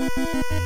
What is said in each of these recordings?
you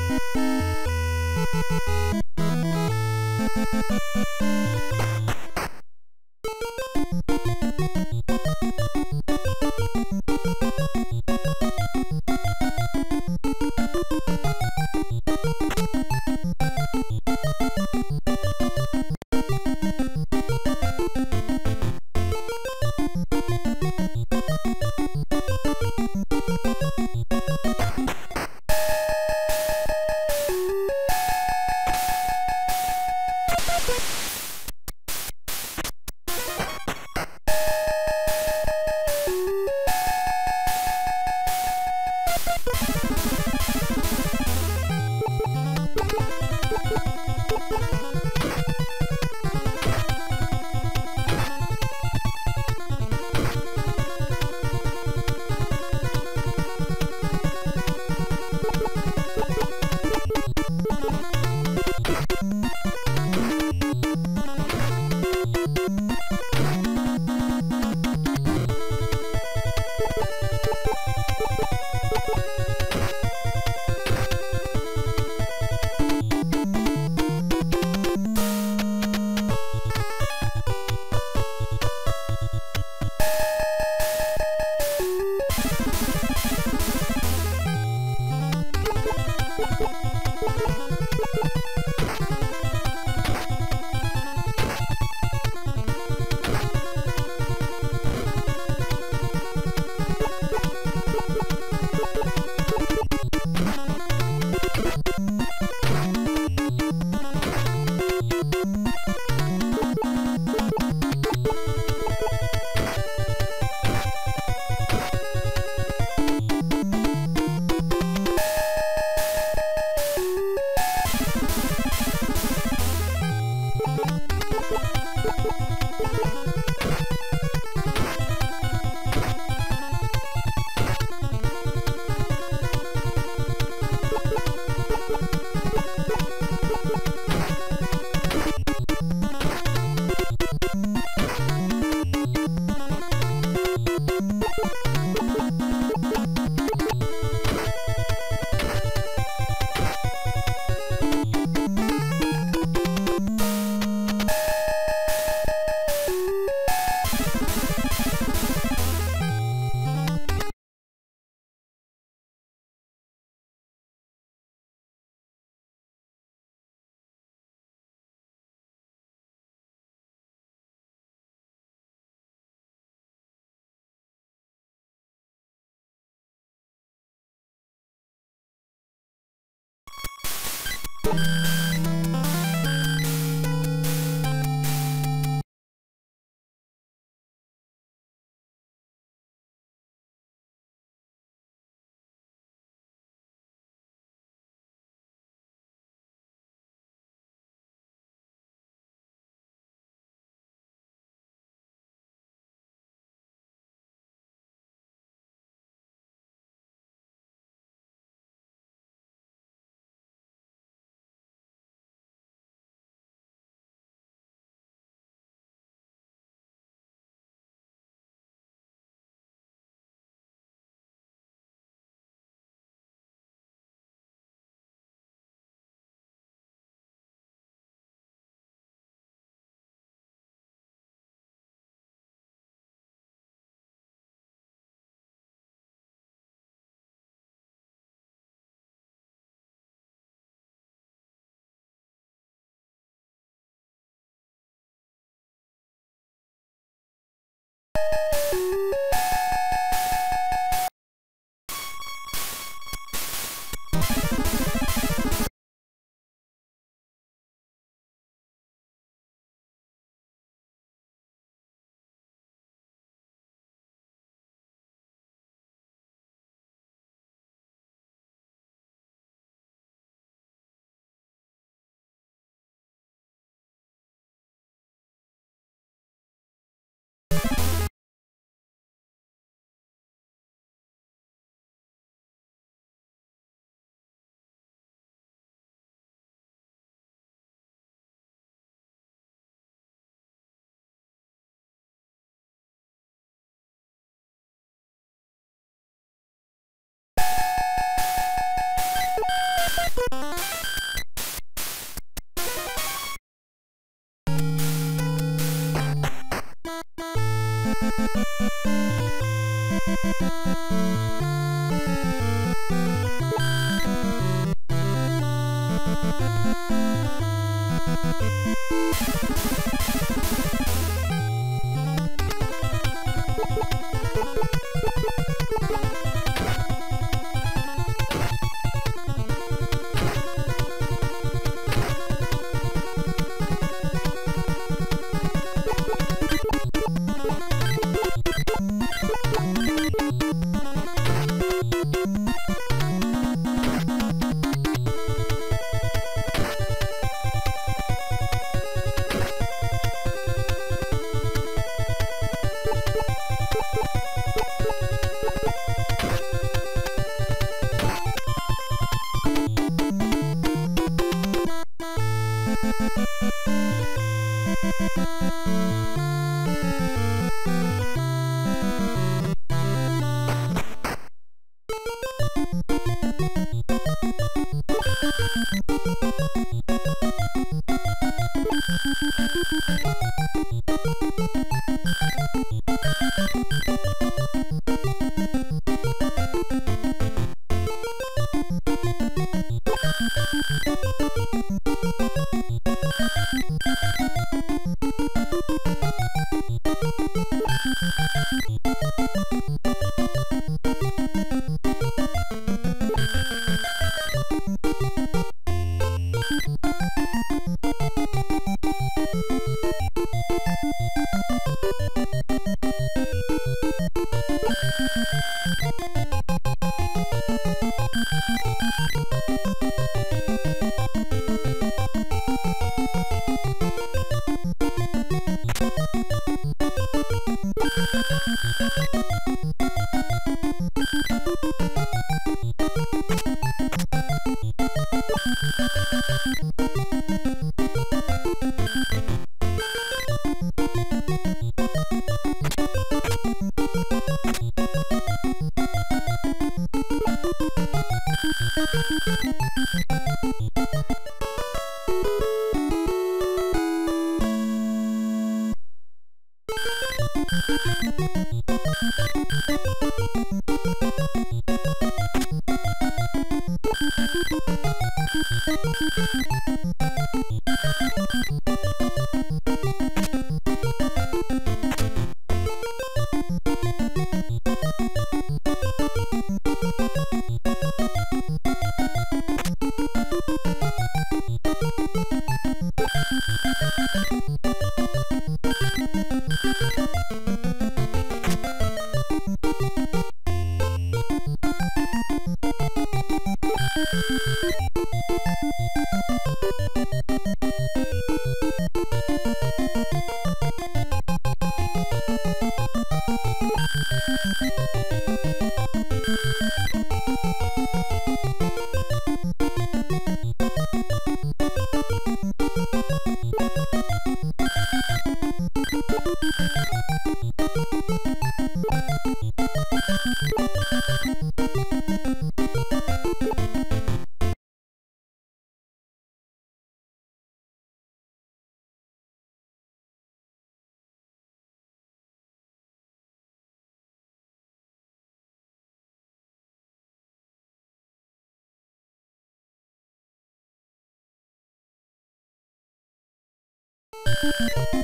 Música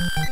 you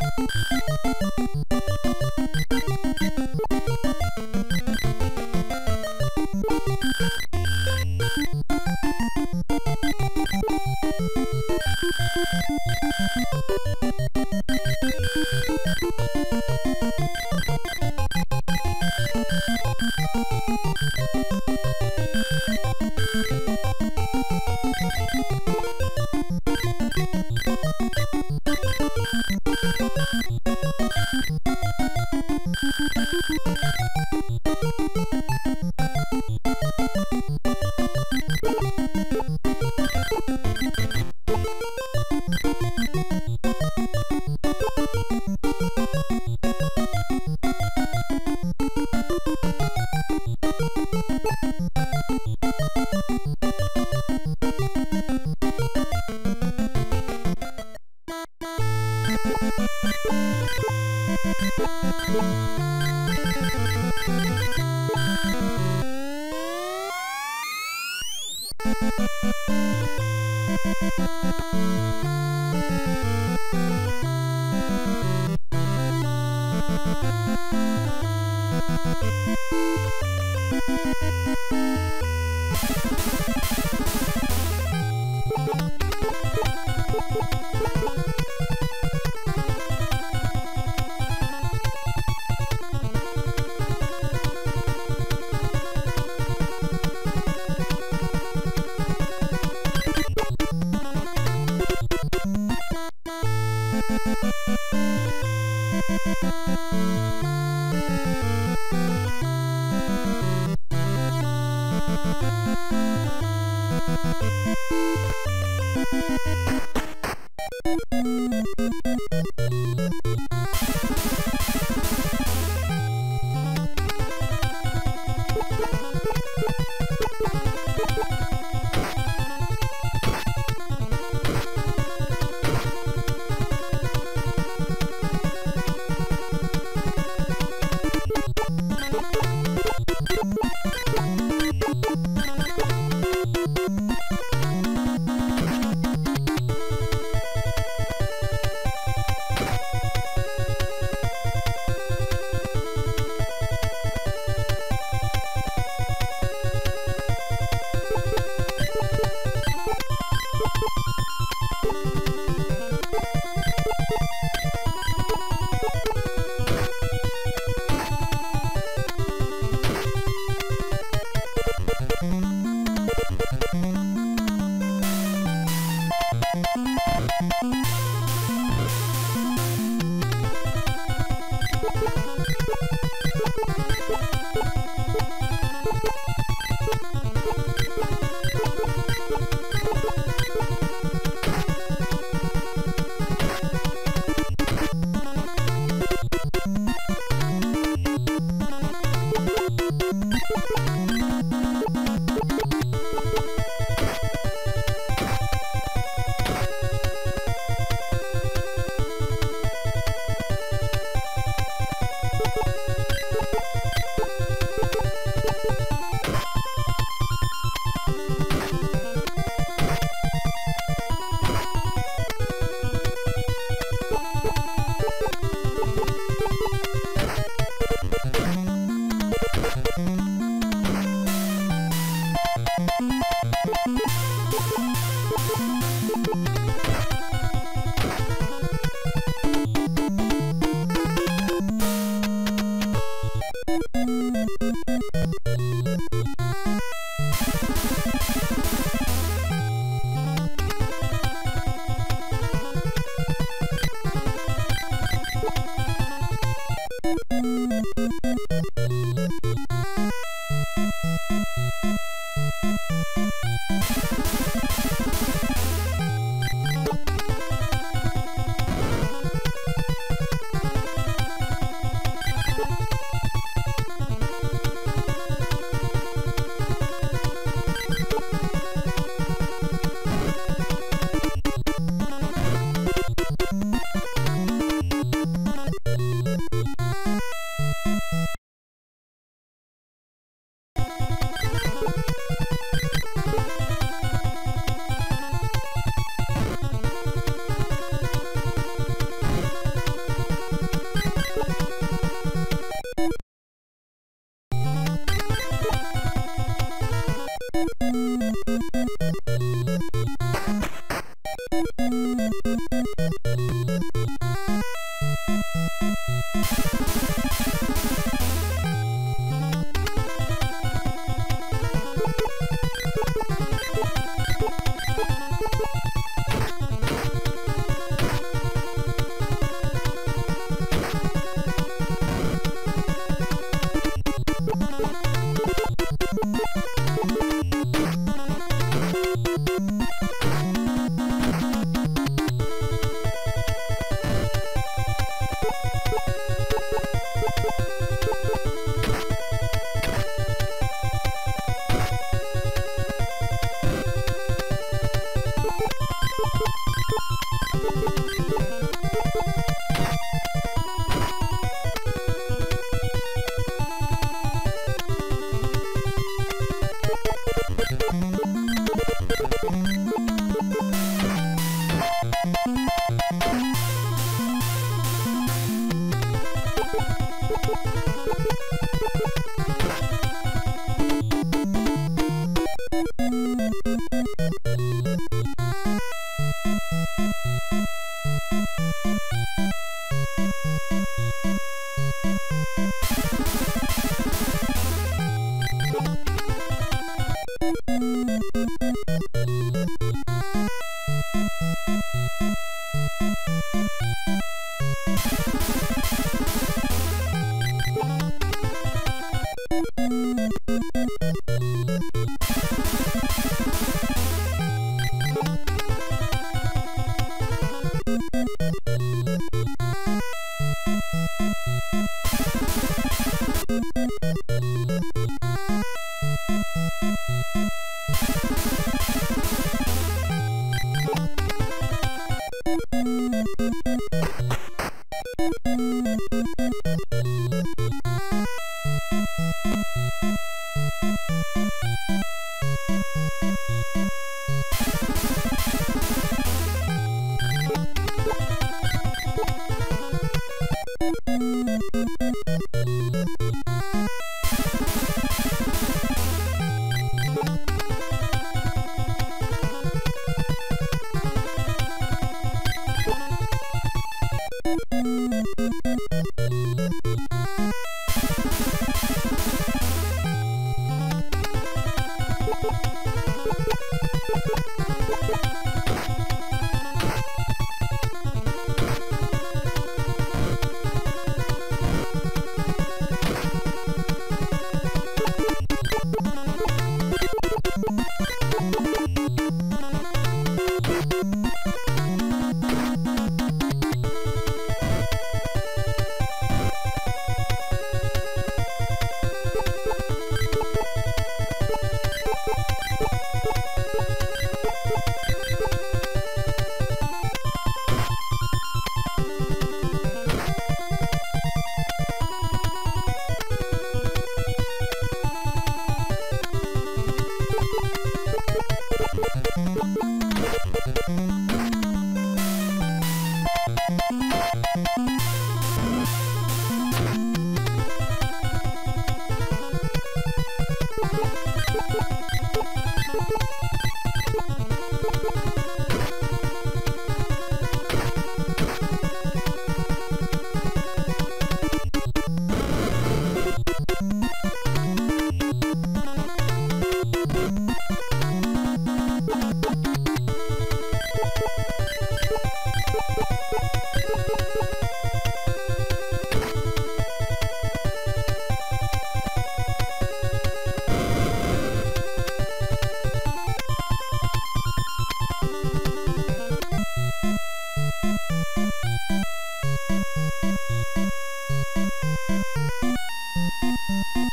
you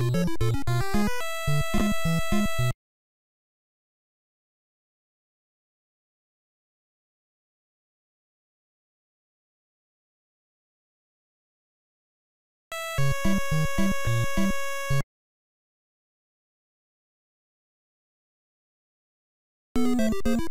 you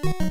You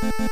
you